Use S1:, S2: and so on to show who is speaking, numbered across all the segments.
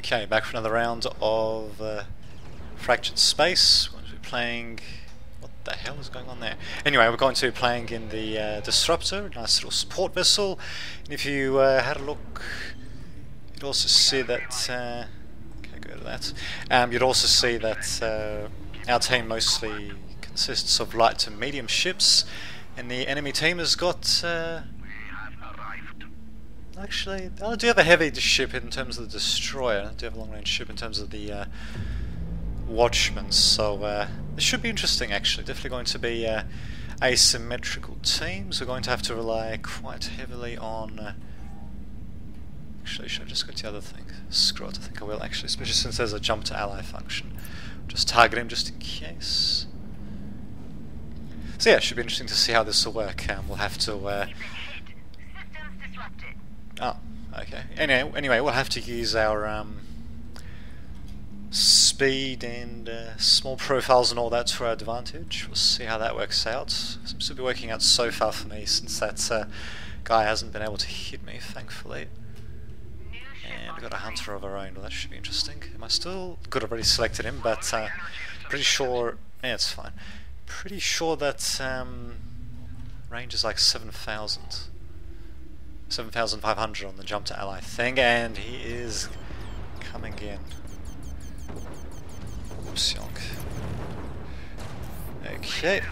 S1: Okay, back for another round of uh, Fractured Space. To be playing... What the hell is going on there? Anyway, we're going to be playing in the uh, Disruptor, nice little support vessel. And if you uh, had a look, you'd also see that... Uh, okay, go to that. Um, you'd also see that uh, our team mostly consists of light to medium ships, and the enemy team has got... Uh, Actually, I do have a heavy ship in terms of the destroyer. I do have a long-range ship in terms of the uh, watchman. So uh, this should be interesting. Actually, definitely going to be uh, asymmetrical teams. We're going to have to rely quite heavily on. Uh, actually, should I just go to the other thing? Screw it. I think I will actually, especially since there's a jump to ally function. Just target him just in case. So yeah, it should be interesting to see how this will work. Um, we'll have to. Okay. Anyway, anyway, we'll have to use our um, speed and uh, small profiles and all that to our advantage. We'll see how that works out. Seems to be working out so far for me since that uh, guy hasn't been able to hit me, thankfully. And we've got a hunter of our own. Well, that should be interesting. Am I still good? I've already selected him, but uh, pretty sure. Yeah, it's fine. Pretty sure that um, range is like seven thousand. 7,500 on the jump to ally thing, and he is coming in. Oops, yonk. Okay.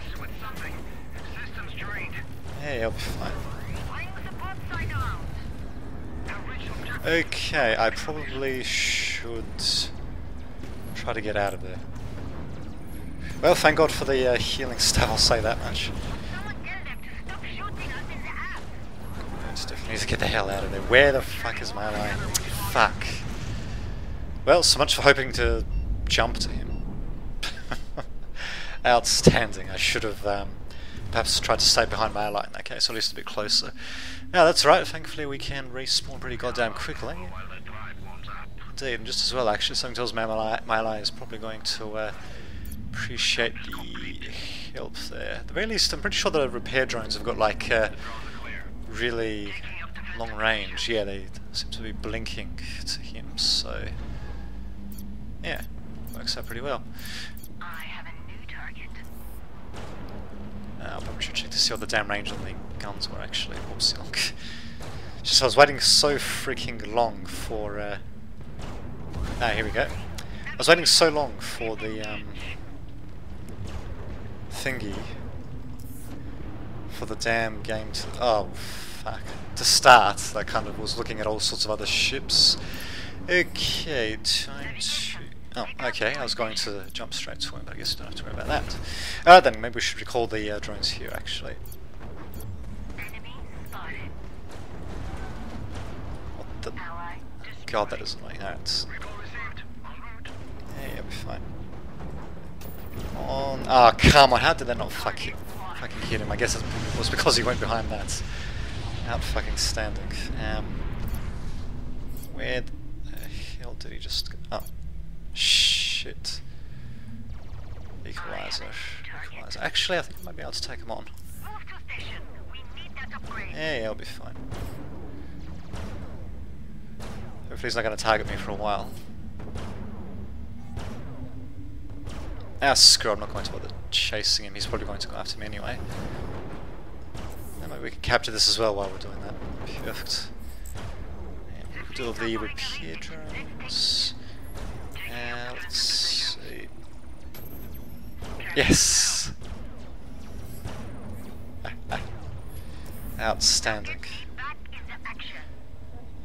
S1: Hey, I'll be fine. Okay, I probably should try to get out of there. Well, thank God for the uh, healing stuff, I'll say that much. Need to get the hell out of there. Where the fuck is my line? Fuck. Well, so much for hoping to jump to him. Outstanding. I should have um, perhaps tried to stay behind my line in that case, or at least a bit closer. Yeah, that's right. Thankfully we can respawn pretty goddamn quickly. Indeed, and just as well actually, something tells me my, my ally is probably going to uh, appreciate the help there. At the very least, I'm pretty sure the repair drones have got like uh, really long range, yeah, they seem to be blinking to him, so yeah, works out pretty well.
S2: I have a new target.
S1: Uh, probably should check to see what the damn range on the guns were actually. Oops, Just I was waiting so freaking long for. Uh... Ah, here we go. I was waiting so long for the um, thingy for the damn game to. Oh fuck to start, that kind of was looking at all sorts of other ships. Okay, time to... Oh, okay, I was going to jump straight to him, but I guess I don't have to worry about that. Uh, then maybe we should recall the uh, drones here, actually. What the... God, that is annoying. Alright. Yeah, yeah, we're fine. On... Oh, come on, how did that not fucking, fucking hit him? I guess it was because he went behind that. Out fucking standing. Um, where the hell did he just go? Oh. Shit. Equalizer. Equalizer. Actually, I think I might be able to take him on. Yeah, yeah, I'll be fine. Hopefully he's not going to target me for a while. Ah, screw, I'm not going to bother chasing him. He's probably going to go after me anyway. Maybe we can capture this as well while we're doing that. Perfect. And do the repair drones. And let's see. Yes! Outstanding.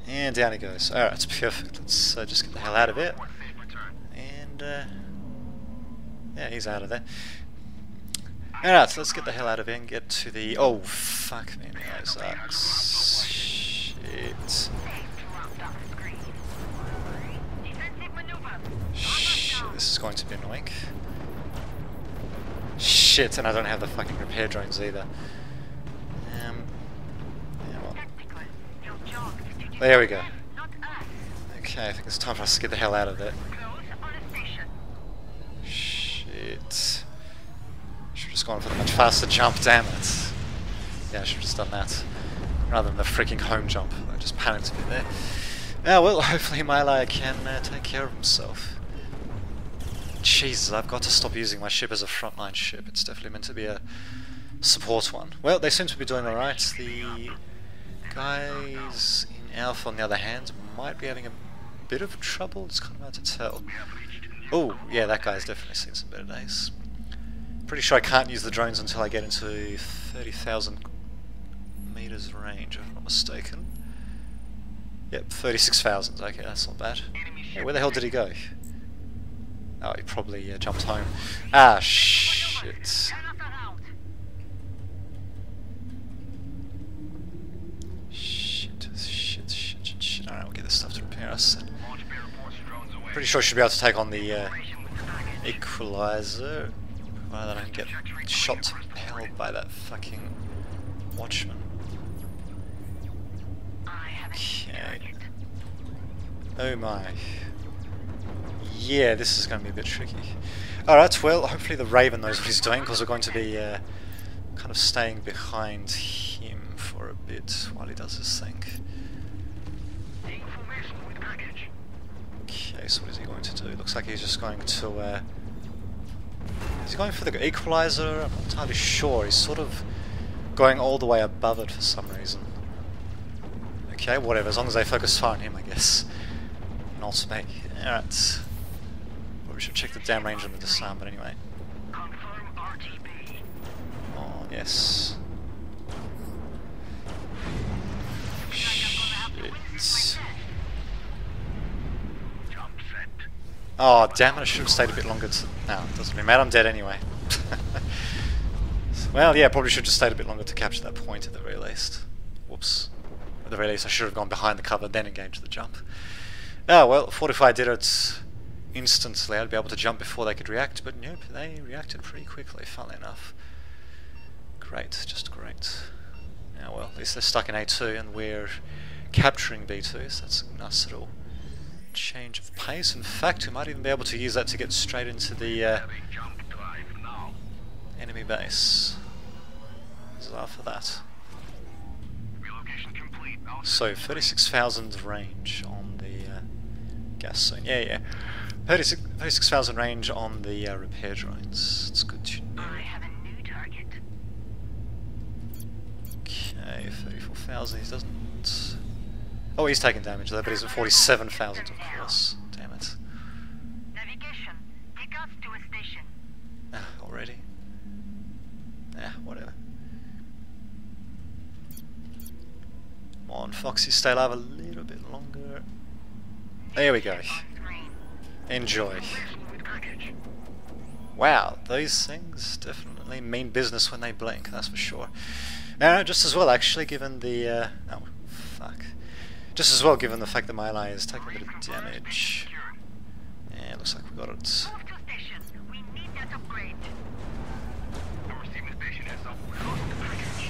S1: And down he goes. Alright, it's perfect. Let's uh, just get the hell out of it. And, uh, yeah, he's out of there. Alright, so let's get the hell out of here and get to the... Oh, fuck me, that sucks. Shit. Shit, this is going to be annoying. Shit, and I don't have the fucking repair drones either. Um, yeah, well. There we go. Okay, I think it's time for us to get the hell out of there. Shit just gone for the much faster jump, damn it. Yeah, I should have just done that. Rather than the freaking home jump. I just panicked a bit there. Yeah, well, hopefully Mylai can uh, take care of himself. Jesus, I've got to stop using my ship as a frontline ship. It's definitely meant to be a support one. Well, they seem to be doing alright. The guys in Alpha, on the other hand, might be having a bit of trouble. It's kind of hard to tell. Oh, yeah, that guy's definitely seen some better days. Pretty sure I can't use the drones until I get into 30,000 meters range, if I'm not mistaken. Yep, 36,000. Okay, that's not bad. Hey, where the hell did he go? Oh, he probably uh, jumped home. Ah, shit. Shit, shit, shit, shit, shit. Alright, we'll get this stuff to repair us. Pretty sure I should be able to take on the uh, equalizer. Provided I don't get shot to hell by that fucking watchman. Okay. Oh my. Yeah, this is going to be a bit tricky. Alright, well, hopefully the Raven knows what he's doing, because we're going to be uh, kind of staying behind him for a bit while he does his thing. So what is he going to do? Looks like he's just going to... Uh, is he going for the equalizer? I'm not entirely sure. He's sort of going all the way above it for some reason. Okay, whatever, as long as they focus fire on him, I guess. Not me. Alright. We should check the damn range on the disarm, but anyway. Oh, yes. Shit. Oh, damn it, I should have stayed a bit longer to... No, it doesn't really matter, I'm dead anyway. well, yeah, probably should have just stayed a bit longer to capture that point at the very least. Whoops. At the very least, I should have gone behind the cover, then engaged the jump. Oh, well, Fortify did it instantly. I'd be able to jump before they could react, but nope, they reacted pretty quickly, funnily enough. Great, just great. Now, well, at least they're stuck in A2 and we're capturing B2, so that's nice little change of pace. In fact, we might even be able to use that to get straight into the uh, enemy base. after that. So, 36,000 range on the uh, gas zone. Yeah, yeah. 36,000 range on the uh, repair drones. It's good to know.
S2: I have a new target.
S1: Okay, 34,000. He doesn't... Oh, he's taking damage there, but he's at 47,000, of course. Damn it.
S2: Navigation. Take us to a station.
S1: Ah, already? Yeah, whatever. Come on, Foxy, stay alive a little bit longer. There we go. Enjoy. Wow, those things definitely mean business when they blink, that's for sure. Uh, just as well, actually, given the... Uh, oh, fuck. Just as well, given the fact that my ally is taking a bit of damage. Yeah, looks like we got it.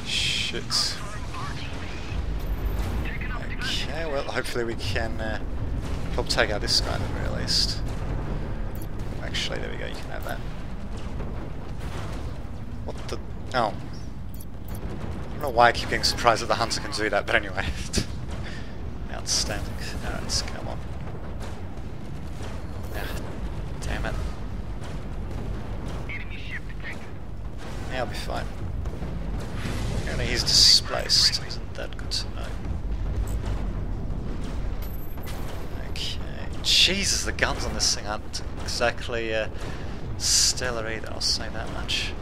S1: Shit. Okay, well, hopefully we can uh, help take out this guy at the very least. Actually, there we go, you can have that. What the... Oh. I don't know why I keep getting surprised that the hunter can do that, but anyway. Outstanding. Alright, come on. Ah, damn it. Yeah, I'll be fine. Apparently he's displaced. Isn't that good to know? Okay. Jesus, the guns on this thing aren't exactly uh, stellar either, I'll say that much.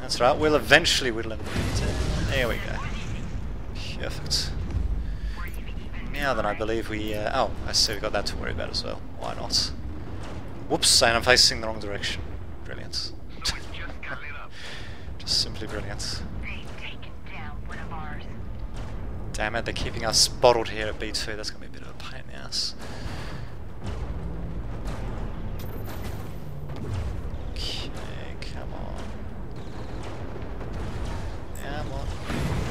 S1: That's right, we'll eventually whittle him down. There we go. Perfect. Now then, I believe we... Uh, oh, I see we got that to worry about as well. Why not? Whoops, and I'm facing the wrong direction. Brilliant. Just simply brilliant. Damn it, they're keeping us bottled here at B2. That's going to be a bit of a pain in the ass. Okay, come on. Come on.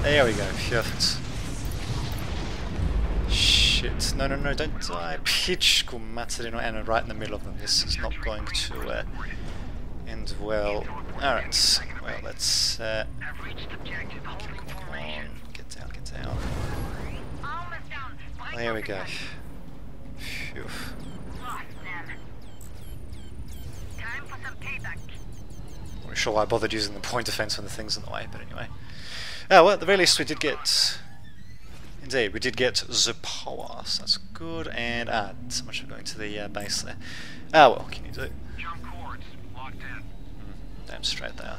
S1: There we go, perfect. Shit. No, no, no, don't die. Pitch Matadino and right in the middle of them. This is not going to uh, end well. Alright, well, let's... Uh, come on, get down, get down.
S2: Almost down.
S1: Well, here we go. Phew.
S2: Some.
S1: Not sure why I bothered using the point defense when the thing's in the way, but anyway. Oh, well, at the very least we did get... Indeed, we did get the power, so that's good, and... Ah, so much for going to the uh, base there. Ah, well, what can you do?
S3: Jump cords. Locked in.
S1: Damn straight there.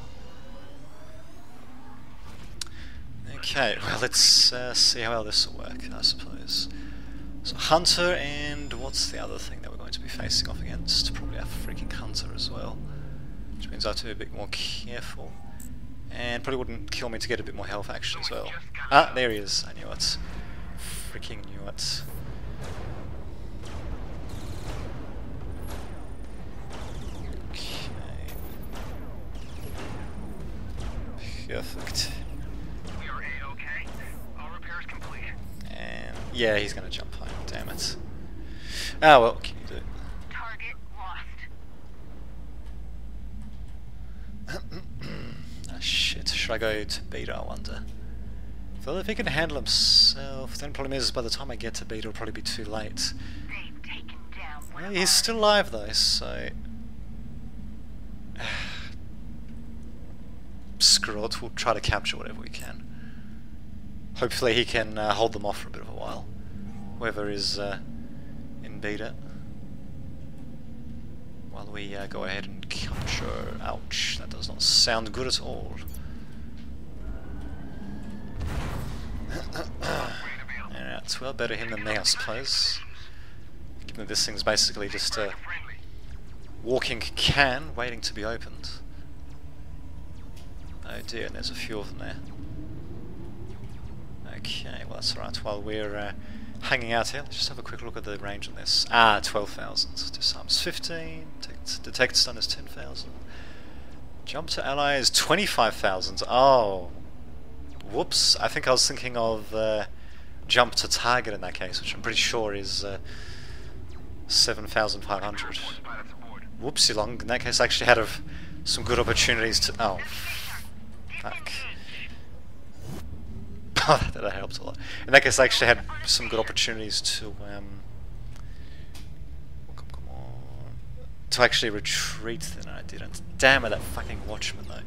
S1: Okay, well let's uh, see how well this will work, I suppose. So Hunter and what's the other thing that we're going to be facing off against? Probably a freaking Hunter as well. Which means I have to be a bit more careful. And probably wouldn't kill me to get a bit more health actually as well. Ah, there he is. I knew it. Freaking knew it. Okay. Perfect.
S3: We are A-OK. All repairs complete.
S1: And yeah, he's gonna jump home, damn it. Ah well, can you do? it?
S2: Target lost.
S1: ah shit, should I go to Beta, I wonder? Well, if he can handle himself, then the problem is by the time I get to Beta it'll probably be too late. Well, he's still alive though, so... Screw it, we'll try to capture whatever we can. Hopefully he can uh, hold them off for a bit of a while. Whoever is uh, in beta. While we uh, go ahead and capture... Ouch, that does not sound good at all. Alright, well better him than me I suppose. Given that this thing's basically just a walking can waiting to be opened. Oh dear, there's a few of them there. Okay, well that's alright. While we're uh, hanging out here, let's just have a quick look at the range on this. Ah, 12,000. Disarms 15. Detect, detect stun is 10,000. Jump to allies 25,000. Oh. Whoops. I think I was thinking of uh, jump to target in that case, which I'm pretty sure is uh, 7,500. Whoopsie long. In that case, I actually had a, some good opportunities to. Oh, fuck. Oh, that helped a lot. In that case, I actually had some good opportunities to. Um. To actually retreat, then I didn't. Damn it, that fucking watchman though.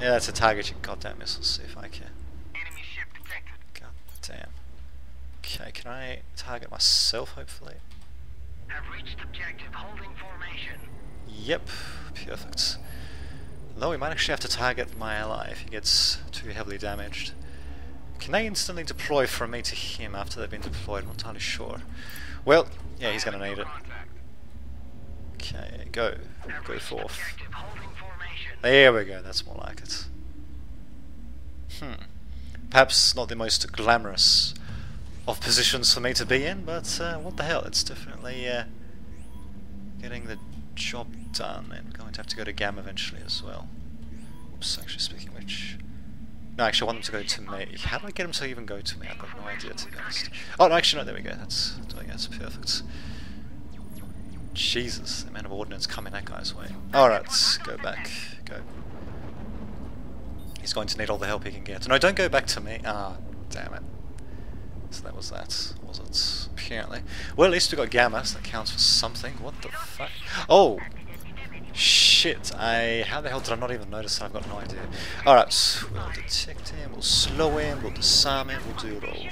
S1: Yeah, that's a target, you goddamn missiles. See if I can.
S3: Enemy ship detected.
S1: God damn. Okay, can I target myself, hopefully?
S3: Have reached objective holding formation.
S1: Yep, perfect. Though we might actually have to target my ally if he gets too heavily damaged. Can they instantly deploy from me to him after they've been deployed? I'm not entirely sure. Well, yeah, he's gonna need it. Okay, go. Go forth. There we go, that's more like it. Hmm. Perhaps not the most glamorous of positions for me to be in, but uh, what the hell, it's definitely uh, getting the job done, and going to have to go to GAM eventually as well. Oops, actually speaking which... No, actually I want them to go to me. How do I get them to even go to me? I've got no idea to be honest. Oh no, actually no, there we go, that's doing it, perfect. Jesus, the amount of ordnance coming that guy's way. Alright, go back. Go. He's going to need all the help he can get. No, don't go back to me. Ah, damn it. So that was that, was it? Apparently. Well, at least we got Gamma, so that counts for something. What the fuck? Oh! Shit, I... How the hell did I not even notice that? I've got no idea. Alright, we'll detect him, we'll slow him, we'll disarm him, we'll do it all.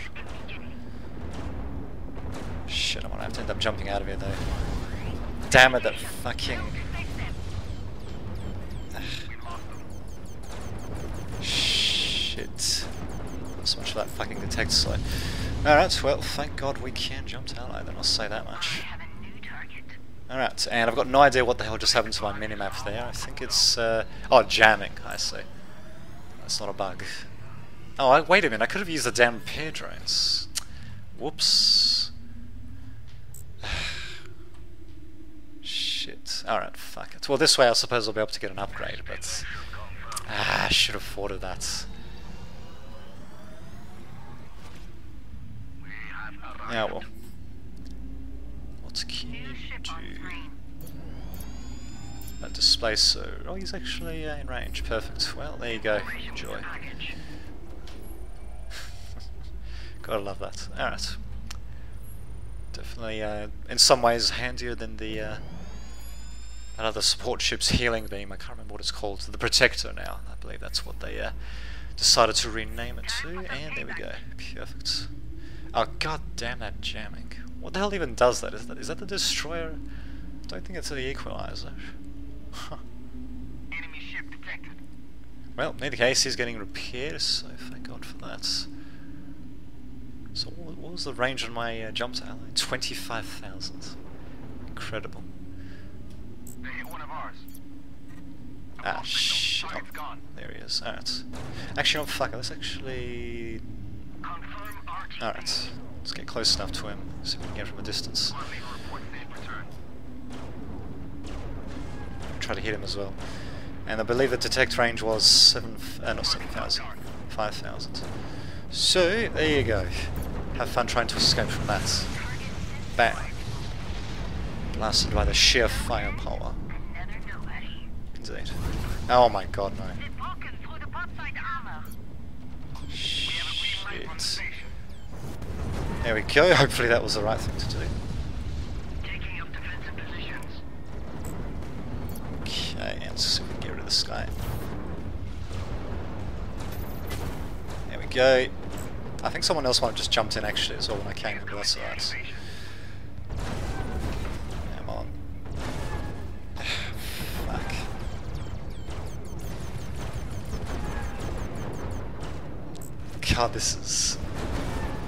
S1: Shit, I'm gonna have to end up jumping out of here though. Damn it, that fucking... Shit. So much for that fucking detector slide. Alright, well, thank god we can jump to ally then, I'll say that much.
S2: have a new target.
S1: Alright, and I've got no idea what the hell just happened to my minimap there. I think it's, uh... Oh, jamming, I see. That's not a bug. Oh, I, wait a minute, I could have used the damn repair drones. Whoops. Shit. Alright, fuck it. Well, this way I suppose I'll be able to get an upgrade, but... Ah, I should have thought of that.
S3: We have arrived.
S1: Yeah, well. What can you do? That display so... Oh, he's actually uh, in range. Perfect. Well, there you go. Enjoy. Gotta love that. Alright. Definitely, uh, in some ways, handier than the uh, that other support ship's healing beam. I can't remember what it's called. The Protector now. I believe that's what they uh, decided to rename it to. And there we go. Perfect. Oh god damn that jamming. What the hell even does that? Is that is that the destroyer? I don't think it's the equalizer. Huh.
S3: Enemy ship detected.
S1: Well, in either case, he's getting repaired, so thank God for that. So what was the range on my uh, jump to ally? 25,000. Incredible.
S3: They hit one of ours.
S1: Ah, shit.
S3: Target's.
S1: There he is. Alright. Actually, no, fuck it. Let's actually... Alright. Let's get close enough to him. See if we can get from a distance.
S3: Quality report safe.
S1: Try to hit him as well. And I believe the detect range was 7... Uh, not 7,000. 5,000. So, there you go. Have fun trying to escape from that. Bam. Blasted by the sheer firepower. Indeed. Oh my god, no.
S2: They've broken through the portside armor.
S3: We have a green light from the
S1: Shit.
S3: station.
S1: There we go. Hopefully that was the right thing to do.
S3: Taking up defensive positions.
S1: Okay, let's see if we can get rid of this guy. There we go. I think someone else might have just jumped in actually as well when I came in, but that's alright. Come on. Fuck. God, this is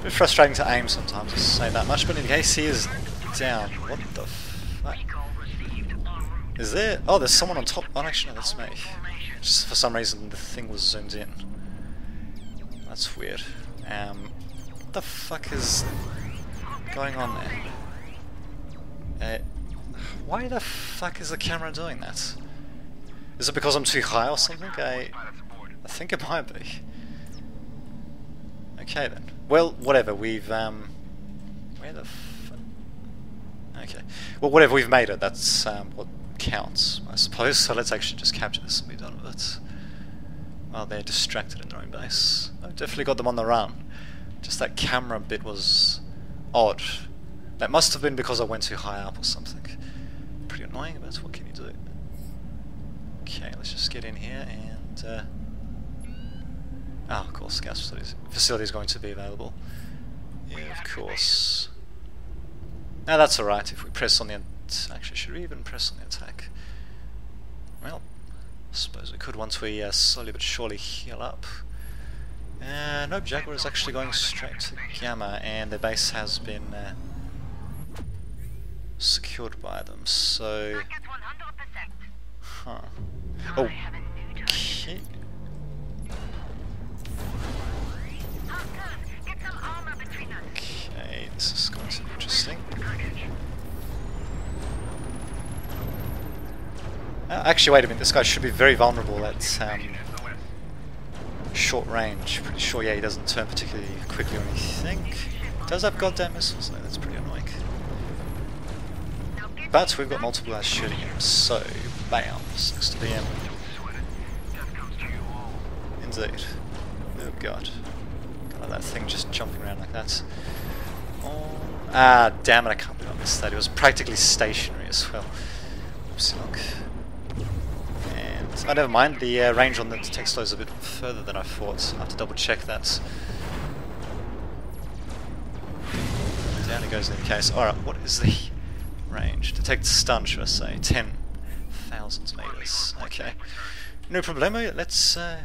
S1: bit frustrating to aim sometimes, to say that much, but in case he is down. What the fuck? Is there? Oh, there's someone on top. Oh, actually, no, that's me. Just for some reason, the thing was zoomed in. That's weird. Um, what the fuck is going on there? Uh, why the fuck is the camera doing that? Is it because I'm too high or something? I, I think it might be. Okay then. Well, whatever. We've um, where the fuck? Okay. Well, whatever. We've made it. That's um, what counts, I suppose. So let's actually just capture this and be done with it. Well, they're distracted in their own base. I've definitely got them on the run. Just that camera bit was odd. That must have been because I went too high up or something. Pretty annoying, but what can you do? Okay, let's just get in here and. Uh, Ah, of course, gas facilities. Facility is going to be available. Yeah, of course. Now that's alright if we press on the... Actually, should we even press on the attack? Well, I suppose we could once we uh, slowly but surely heal up. Uh, no, Jaguar is actually going straight to Gamma, and their base has been uh, secured by them, so... Huh. Oh,
S2: have a new target.
S1: okay.
S2: Hunters, get some armor between us.
S1: Okay, this is going to be interesting. Uh, actually, wait a minute. This guy should be very vulnerable at um, short range. Pretty sure, yeah, he doesn't turn particularly quickly or anything. Does have goddamn missiles though. That's pretty annoying. But we've got multiple guys shooting him, so bam, six to the end. Indeed. Oh god. God, that thing just jumping around like that. Oh, ah, damn it! I can't believe I missed that. It was practically stationary as well. Look. Oh, never mind. The uh, range on the Texlo is a bit further than I thought. I have to double check that. Down it goes in the case. Alright, what is the range? Detect stun, should I say? 10,000 meters. Okay. No problemo. Let's uh,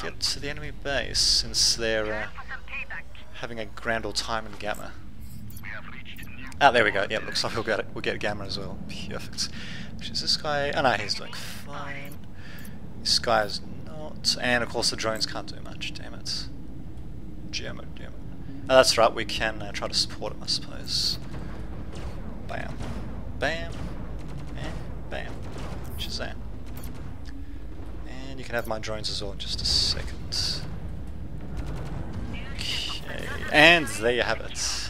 S1: get to the enemy base since they're uh, having a grand old time in Gamma. Ah, there we go. Yeah, looks like we'll get it. We'll get Gamma as well. Perfect. Which is this guy? Oh no, he's doing fine. This guy is not. And of course the drones can't do much. Damn it. Damn it, damn it. Oh, that's right. We can uh, try to support him, I suppose. Bam. Bam. And bam. Shazam. And you can have my drones as well in just a second. Okay. And there you have it.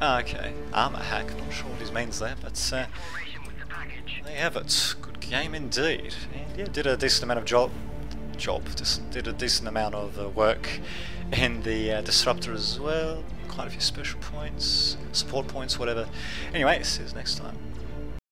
S1: Okay. Armor hack. Not sure what his means there, but uh, there you have it. Good game indeed. And yeah, did a decent amount of job job. Just did a decent amount of uh, work in the uh, disruptor as well. Quite a few special points, support points, whatever. Anyway, see you next time.